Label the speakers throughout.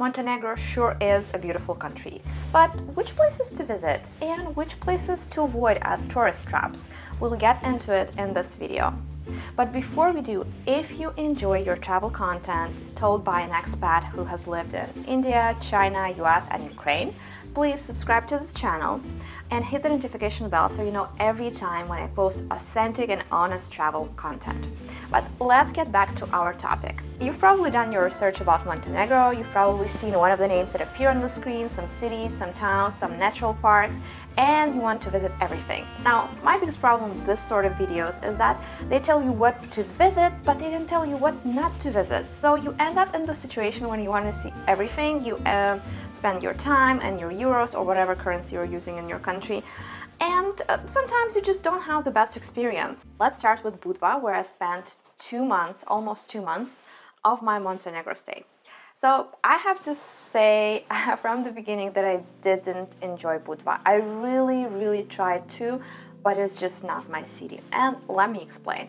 Speaker 1: Montenegro sure is a beautiful country, but which places to visit and which places to avoid as tourist traps? We'll get into it in this video. But before we do, if you enjoy your travel content told by an expat who has lived in India, China, US and Ukraine, please subscribe to this channel and hit the notification bell so you know every time when I post authentic and honest travel content. But let's get back to our topic. You've probably done your research about Montenegro, you've probably seen one of the names that appear on the screen, some cities, some towns, some natural parks, and you want to visit everything. Now, my biggest problem with this sort of videos is that they tell you what to visit, but they don't tell you what not to visit. So you end up in the situation when you want to see everything, you uh, spend your time and your euros or whatever currency you're using in your country and uh, sometimes you just don't have the best experience. Let's start with Budva where I spent two months, almost two months of my Montenegro stay. So I have to say from the beginning that I didn't enjoy Budva. I really, really tried to, but it's just not my city. And let me explain.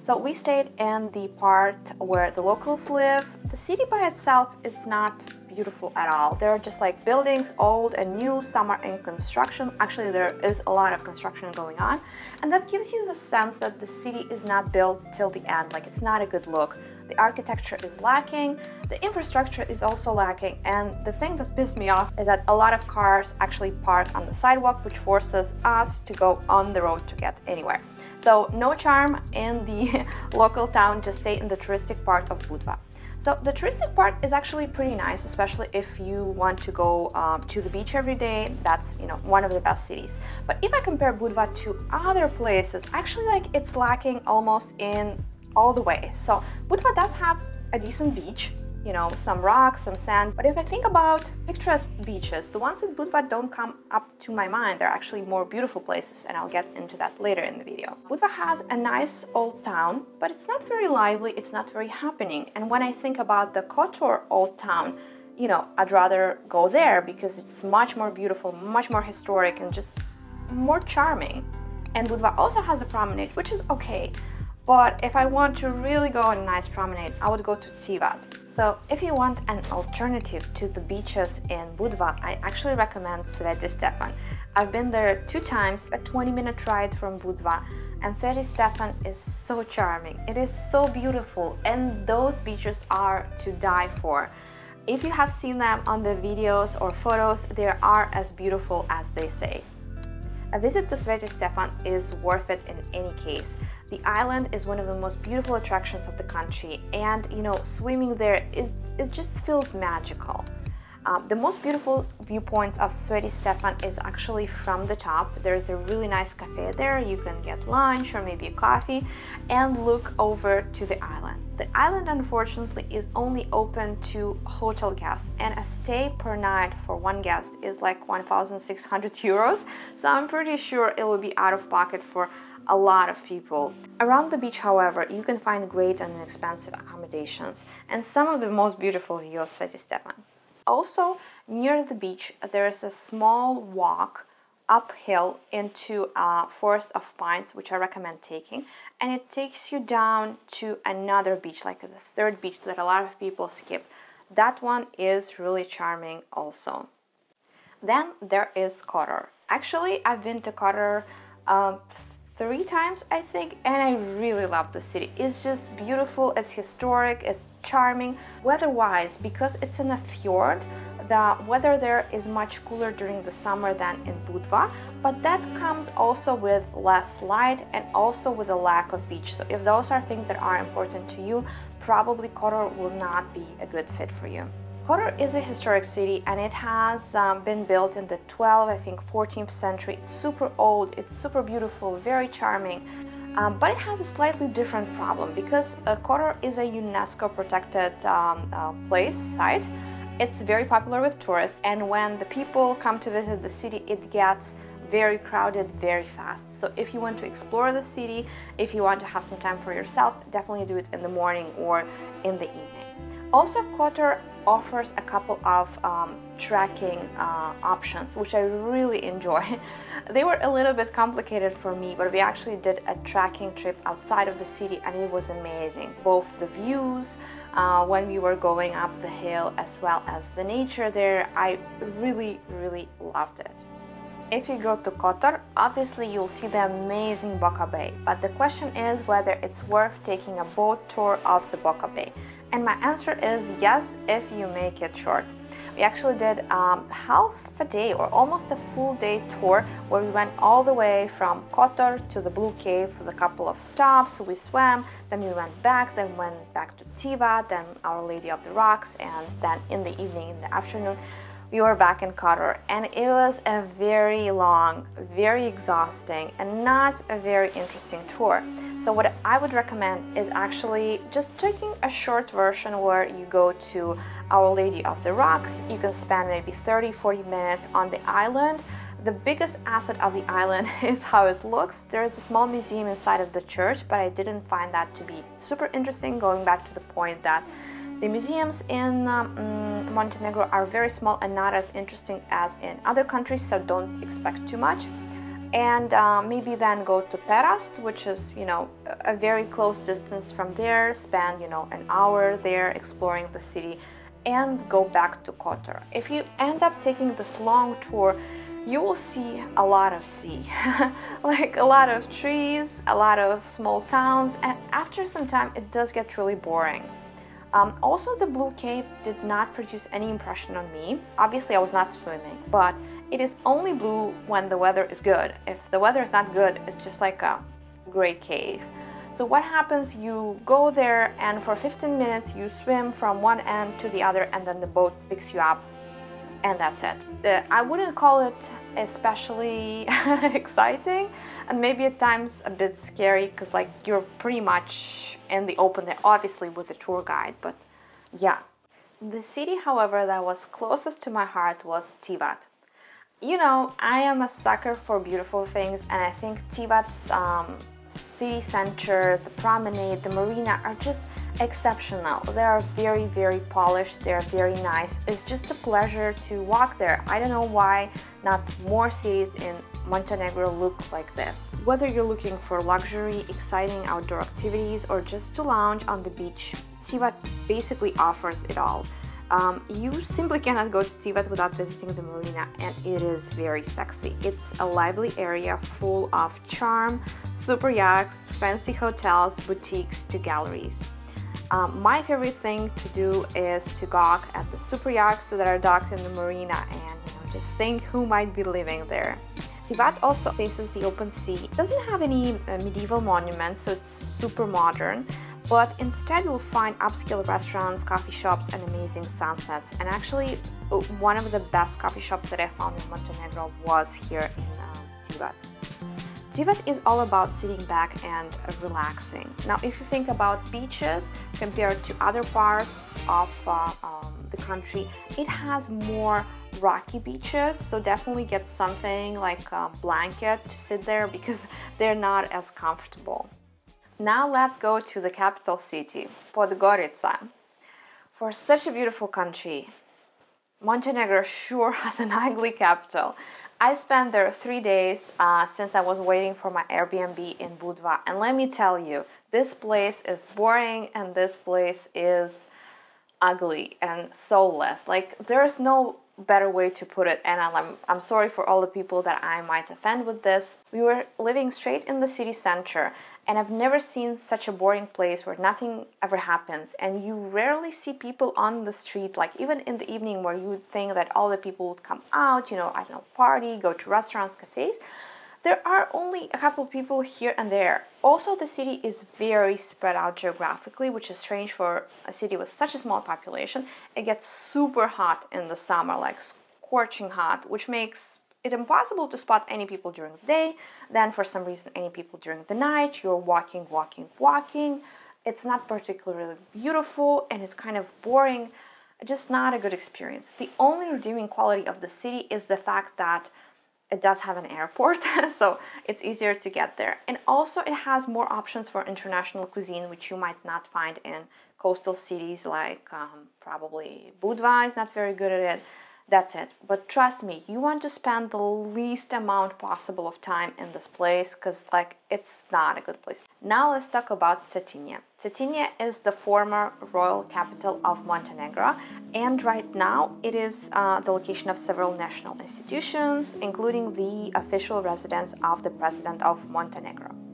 Speaker 1: So we stayed in the part where the locals live. The city by itself is not beautiful at all. There are just like buildings, old and new, some are in construction. Actually, there is a lot of construction going on. And that gives you the sense that the city is not built till the end, like it's not a good look. The architecture is lacking, the infrastructure is also lacking, and the thing that pissed me off is that a lot of cars actually park on the sidewalk, which forces us to go on the road to get anywhere. So no charm in the local town, just stay in the touristic part of Budva. So the touristic part is actually pretty nice, especially if you want to go um, to the beach every day. That's you know one of the best cities. But if I compare Budva to other places, actually like it's lacking almost in all the way. So Budva does have a decent beach, you know, some rocks, some sand. But if I think about picturesque beaches, the ones in Budva don't come up to my mind. They're actually more beautiful places, and I'll get into that later in the video. Budva has a nice old town, but it's not very lively, it's not very happening. And when I think about the Kotor old town, you know, I'd rather go there because it's much more beautiful, much more historic, and just more charming. And Budva also has a promenade, which is okay. But if I want to really go on a nice promenade, I would go to Tivat. So if you want an alternative to the beaches in Budva, I actually recommend Sveti Stefan. I've been there two times, a 20 minute ride from Budva, and Sveti Stefan is so charming. It is so beautiful, and those beaches are to die for. If you have seen them on the videos or photos, they are as beautiful as they say. A visit to Sveti Stefan is worth it in any case. The island is one of the most beautiful attractions of the country and you know swimming there is it just feels magical. Um, the most beautiful viewpoints of Sveti Stefan is actually from the top. There's a really nice cafe there. You can get lunch or maybe a coffee and look over to the island. The island, unfortunately, is only open to hotel guests and a stay per night for one guest is like 1,600 euros. So I'm pretty sure it will be out of pocket for a lot of people. Around the beach, however, you can find great and inexpensive accommodations and some of the most beautiful views of Sveti Stefan. Also, near the beach, there is a small walk uphill into a forest of pines, which I recommend taking. And it takes you down to another beach, like the third beach that a lot of people skip. That one is really charming also. Then there is Kotor. Actually, I've been to Kotor um, three times, I think, and I really love the city. It's just beautiful, it's historic, it's charming. Weather-wise, because it's in a fjord, the weather there is much cooler during the summer than in Budva, but that comes also with less light and also with a lack of beach. So if those are things that are important to you, probably Kotor will not be a good fit for you. Kotor is a historic city and it has um, been built in the 12th, I think 14th century. It's super old, it's super beautiful, very charming. Um, but it has a slightly different problem because uh, Kotor is a UNESCO protected um, uh, place, site. It's very popular with tourists and when the people come to visit the city, it gets very crowded very fast. So if you want to explore the city, if you want to have some time for yourself, definitely do it in the morning or in the evening. Also, Kotor offers a couple of um, tracking uh, options, which I really enjoy. they were a little bit complicated for me, but we actually did a tracking trip outside of the city and it was amazing. Both the views, uh, when we were going up the hill as well as the nature there. I really, really loved it. If you go to Kotor, obviously you'll see the amazing Boka Bay, but the question is whether it's worth taking a boat tour of the Boka Bay. And my answer is yes, if you make it short. We actually did um, half a day or almost a full day tour where we went all the way from Kotor to the Blue Cave with a couple of stops. We swam, then we went back, then went back to Tivat, then Our Lady of the Rocks, and then in the evening, in the afternoon, we were back in Kotor and it was a very long, very exhausting and not a very interesting tour. So what I would recommend is actually just taking a short version where you go to Our Lady of the Rocks. You can spend maybe 30-40 minutes on the island. The biggest asset of the island is how it looks. There is a small museum inside of the church, but I didn't find that to be super interesting, going back to the point that the museums in um, mm, Montenegro are very small and not as interesting as in other countries, so don't expect too much. And uh, maybe then go to Perast, which is, you know, a very close distance from there, spend, you know, an hour there exploring the city and go back to Kotor. If you end up taking this long tour, you will see a lot of sea, like a lot of trees, a lot of small towns, and after some time it does get really boring. Um, also, the blue cave did not produce any impression on me. Obviously, I was not swimming, but it is only blue when the weather is good. If the weather is not good, it's just like a gray cave. So what happens, you go there and for 15 minutes you swim from one end to the other and then the boat picks you up and that's it. Uh, I wouldn't call it especially exciting and maybe at times a bit scary because like you're pretty much in the open there obviously with a tour guide but yeah the city however that was closest to my heart was Tivat you know I am a sucker for beautiful things and I think Tivat's um, city center the promenade the marina are just exceptional. They are very, very polished. They're very nice. It's just a pleasure to walk there. I don't know why not more cities in Montenegro look like this. Whether you're looking for luxury, exciting outdoor activities, or just to lounge on the beach, Tivat basically offers it all. Um, you simply cannot go to Tivat without visiting the marina and it is very sexy. It's a lively area full of charm, super yachts, fancy hotels, boutiques to galleries. Um, my favorite thing to do is to gawk at the super yachts that are docked in the marina and you know, just think who might be living there. Tivat also faces the open sea. It doesn't have any uh, medieval monuments, so it's super modern, but instead you'll find upscale restaurants, coffee shops, and amazing sunsets. And actually, one of the best coffee shops that I found in Montenegro was here in uh. Tivat is all about sitting back and relaxing. Now, if you think about beaches compared to other parts of uh, um, the country, it has more rocky beaches, so definitely get something like a blanket to sit there because they're not as comfortable. Now let's go to the capital city, Podgorica. For such a beautiful country, Montenegro sure has an ugly capital. I spent there three days uh, since I was waiting for my Airbnb in Budva. And let me tell you, this place is boring and this place is ugly and soulless. Like, there's no better way to put it. And I'm, I'm sorry for all the people that I might offend with this. We were living straight in the city center and I've never seen such a boring place where nothing ever happens. And you rarely see people on the street, like even in the evening, where you would think that all the people would come out, you know, I don't know, party, go to restaurants, cafes. There are only a couple people here and there. Also, the city is very spread out geographically, which is strange for a city with such a small population. It gets super hot in the summer, like scorching hot, which makes it's impossible to spot any people during the day, then for some reason any people during the night. You're walking, walking, walking. It's not particularly beautiful and it's kind of boring. Just not a good experience. The only redeeming quality of the city is the fact that it does have an airport, so it's easier to get there. And also it has more options for international cuisine, which you might not find in coastal cities like um, probably Budva is not very good at it. That's it. But trust me, you want to spend the least amount possible of time in this place because, like, it's not a good place. Now let's talk about Cetinje. Cetinje is the former royal capital of Montenegro, and right now it is uh, the location of several national institutions, including the official residence of the president of Montenegro.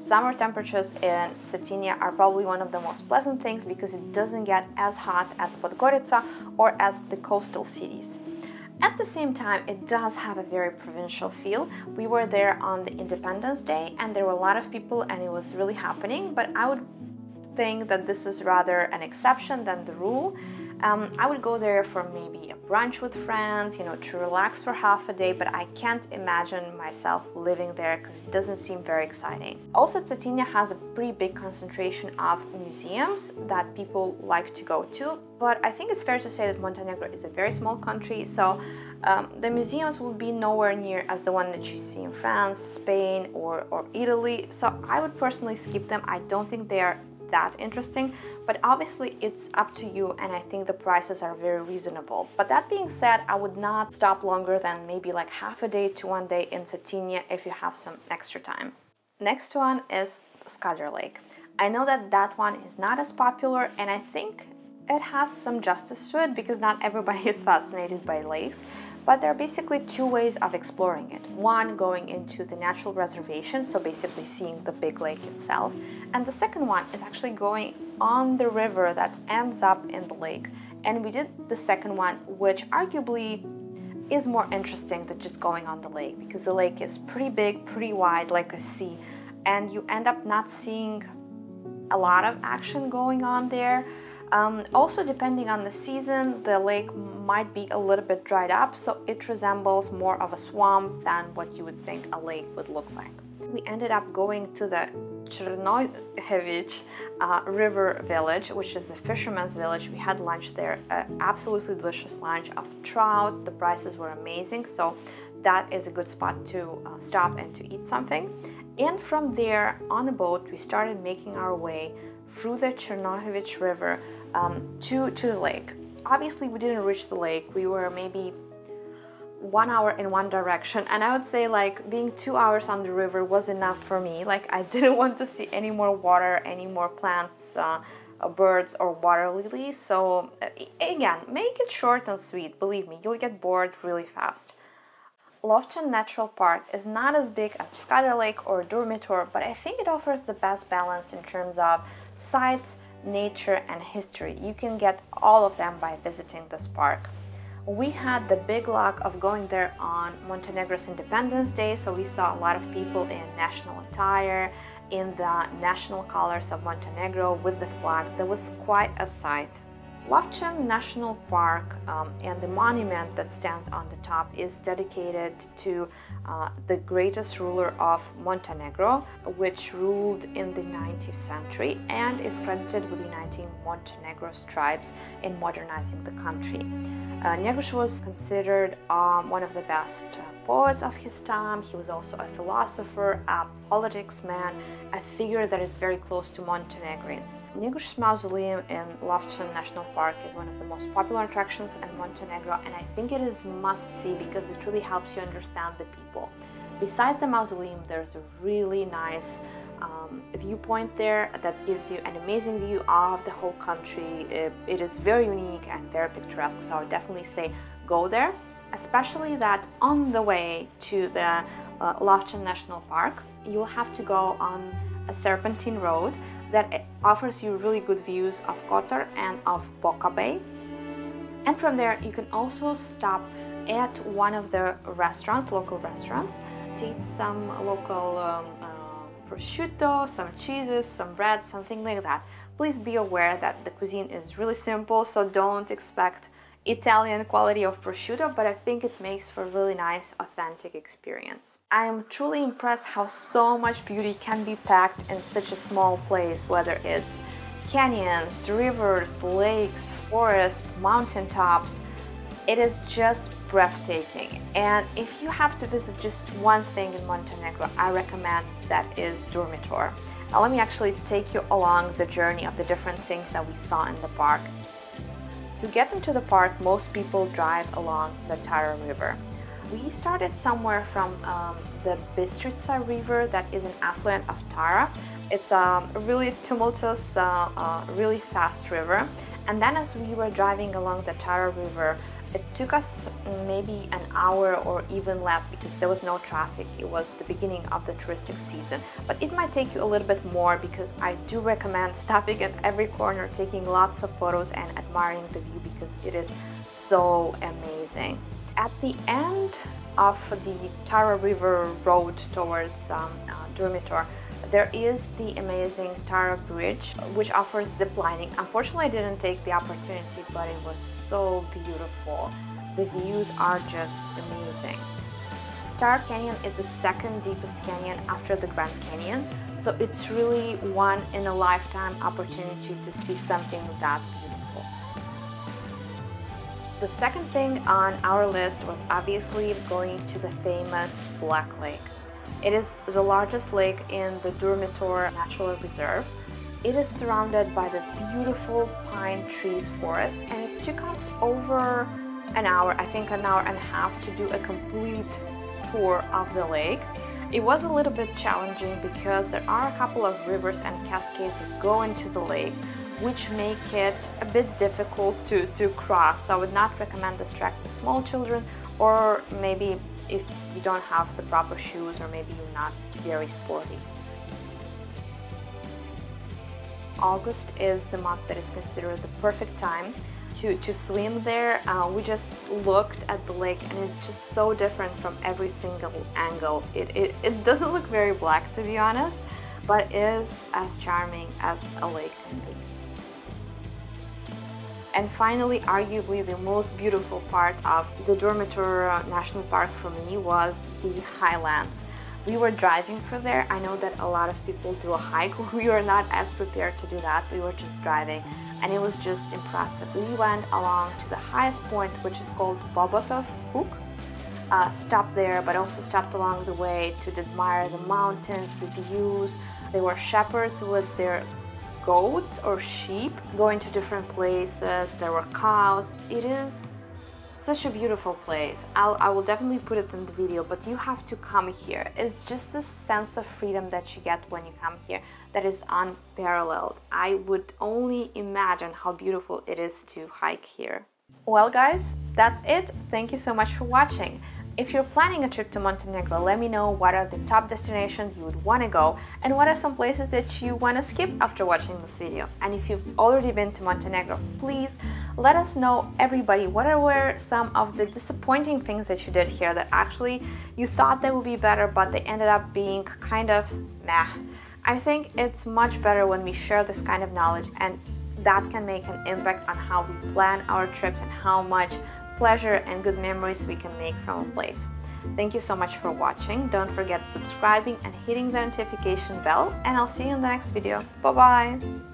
Speaker 1: Summer temperatures in Cetinje are probably one of the most pleasant things because it doesn't get as hot as Podgorica or as the coastal cities. At the same time, it does have a very provincial feel. We were there on the Independence Day and there were a lot of people and it was really happening, but I would think that this is rather an exception than the rule. Um, I would go there for maybe a brunch with friends, you know, to relax for half a day, but I can't imagine myself living there because it doesn't seem very exciting. Also, Cetinje has a pretty big concentration of museums that people like to go to, but I think it's fair to say that Montenegro is a very small country, so um, the museums will be nowhere near as the one that you see in France, Spain, or, or Italy, so I would personally skip them. I don't think they are that interesting but obviously it's up to you and I think the prices are very reasonable. But that being said I would not stop longer than maybe like half a day to one day in Cetinje if you have some extra time. Next one is Skadar Lake. I know that that one is not as popular and I think it has some justice to it because not everybody is fascinated by lakes but there are basically two ways of exploring it. One going into the natural reservation, so basically seeing the big lake itself, and the second one is actually going on the river that ends up in the lake. And we did the second one, which arguably is more interesting than just going on the lake because the lake is pretty big, pretty wide, like a sea, and you end up not seeing a lot of action going on there. Um, also, depending on the season, the lake might be a little bit dried up, so it resembles more of a swamp than what you would think a lake would look like. We ended up going to the Crnojević uh, River Village, which is a fisherman's village. We had lunch there, uh, absolutely delicious lunch of trout. The prices were amazing, so that is a good spot to uh, stop and to eat something. And from there, on a boat, we started making our way through the Crnojević River um, to, to the lake. Obviously, we didn't reach the lake. We were maybe one hour in one direction. And i would say like being two hours on the river was enough for me. Like i didn't want to see any more water any more plants uh birds or water lilies. So uh, again make it short and sweet. Believe me you'll get bored really fast Lovćen Natural Park is not as big as Skadar Lake or Durmitor, but I think it offers the best balance in terms of sights, nature, and history. You can get all of them by visiting this park. We had the big luck of going there on Montenegro's Independence Day, so we saw a lot of people in national attire, in the national colors of Montenegro with the flag. That was quite a sight. Lovćen National Park um, and the monument that stands on the top is dedicated to uh, the greatest ruler of Montenegro, which ruled in the 19th century and is credited with uniting Montenegro's tribes in modernizing the country. Uh, Njegoš was considered um, one of the best uh, poets of his time. He was also a philosopher, a politics man, a figure that is very close to Montenegrins. Njegoš's mausoleum in Lovćen National Park is one of the most popular attractions in Montenegro and I think it is must-see because it really helps you understand the people. Besides the mausoleum, there's a really nice um, viewpoint there that gives you an amazing view of the whole country. it, it is very unique and very picturesque, so I would definitely say go there, especially that on the way to the uh, National Park, you'll have to go on a serpentine road that offers you really good views of Kotor and of Boka Bay. And from there, you can also stop at one of the restaurants, local restaurants, to eat some local um, uh, prosciutto, some cheeses, some bread, something like that. Please be aware that the cuisine is really simple, so don't expect Italian quality of prosciutto, but I think it makes for a really nice, authentic experience. I am truly impressed how so much beauty can be packed in such a small place, whether it's canyons, rivers, lakes, forests, mountaintops. It is just breathtaking. And if you have to visit just one thing in Montenegro, I recommend that is Durmitor. Now let me actually take you along the journey of the different things that we saw in the park. To get into the park, most people drive along the Tara River. We started somewhere from um, the Bystrytsa River that is an affluent of Tara. It's um, a really tumultuous, uh, uh, really fast river. And then as we were driving along the Tara River, it took us maybe an hour or even less because there was no traffic. It was the beginning of the touristic season. But it might take you a little bit more because I do recommend stopping at every corner, taking lots of photos and admiring the view because it is so amazing. At the end of the Tara River Road towards um, uh, Durmitor, there is the amazing Tara Bridge, which offers zip lining. Unfortunately, I didn't take the opportunity, but it was so beautiful. The views are just amazing. Tara Canyon is the second deepest canyon after the Grand Canyon, so it's really one in a lifetime opportunity to see something that. The second thing on our list was obviously going to the famous Black Lake. It is the largest lake in the Durmitor Natural Reserve. It is surrounded by this beautiful pine trees forest and it took us over an hour, I think an hour and a half to do a complete tour of the lake. It was a little bit challenging because there are a couple of rivers and cascades that go into the lake which make it a bit difficult to, to cross. So I would not recommend this trek to small children or maybe if you don't have the proper shoes or maybe you're not very sporty. August is the month that is considered the perfect time to, to swim there. Uh, we just looked at the lake and it's just so different from every single angle. It, it, it doesn't look very black to be honest, but is as charming as a lake can be. And finally, arguably the most beautiful part of the Durmitor National Park for me was the highlands. We were driving for there. I know that a lot of people do a hike. We were not as prepared to do that. We were just driving and it was just impressive. We went along to the highest point, which is called Bobotov Kuk. Uh, stopped there, but also stopped along the way to admire the mountains, the views. There were shepherds with their goats or sheep going to different places. There were cows. It is such a beautiful place. I'll, I will definitely put it in the video, but you have to come here. It's just this sense of freedom that you get when you come here that is unparalleled. I would only imagine how beautiful it is to hike here. Well guys, that's it. Thank you so much for watching. If you're planning a trip to Montenegro, let me know what are the top destinations you would want to go and what are some places that you want to skip after watching this video. And if you've already been to Montenegro, please let us know, everybody, what were some of the disappointing things that you did here that actually you thought they would be better, but they ended up being kind of meh. I think it's much better when we share this kind of knowledge and that can make an impact on how we plan our trips and how much pleasure and good memories we can make from a place. Thank you so much for watching. Don't forget subscribing and hitting the notification bell and I'll see you in the next video. Bye bye!